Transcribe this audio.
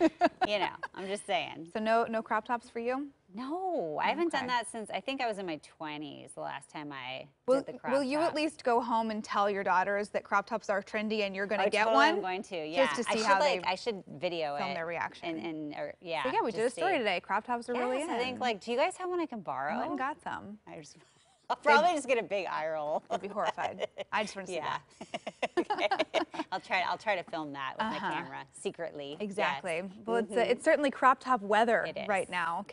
you know, I'm just saying. So no no crop tops for you? No, I haven't done that since I think I was in my 20s the last time I Will, did the crop will you at least go home and tell your daughters that crop tops are trendy and you're going to Oh, get totally one? I'm going to. Yeah. Just to I see should how like they I should video film it. their reaction. And and or, yeah. So yeah, we did a story see. today. Crop tops are really Yes, in. I think like, do you guys have one I can borrow? I went and got some. I just, I'll probably just get a big eye roll. I'd be horrified. I just want to see Yeah. that. Okay. I'll try. I'll try to film that with Uh-huh. my camera secretly. Yes. Exactly. Well, it's uh, it's certainly crop top weather right now.